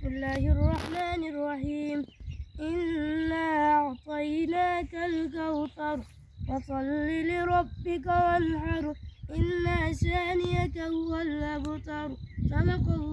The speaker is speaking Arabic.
بسم الله الرحمن الرحيم. إنا أعطيناك الكوثر فصل لربك وانحر. إن شانيك هو الأبتر. صدق الله